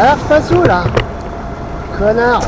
Alors je passe où là? Connard.